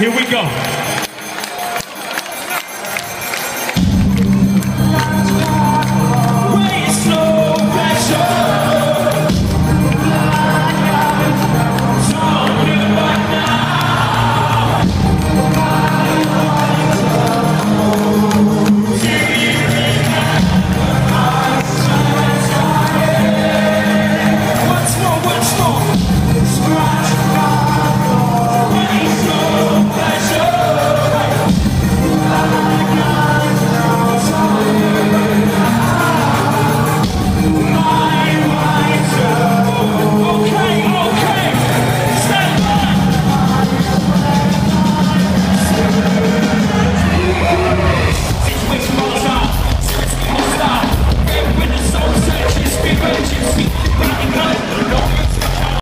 Here we go.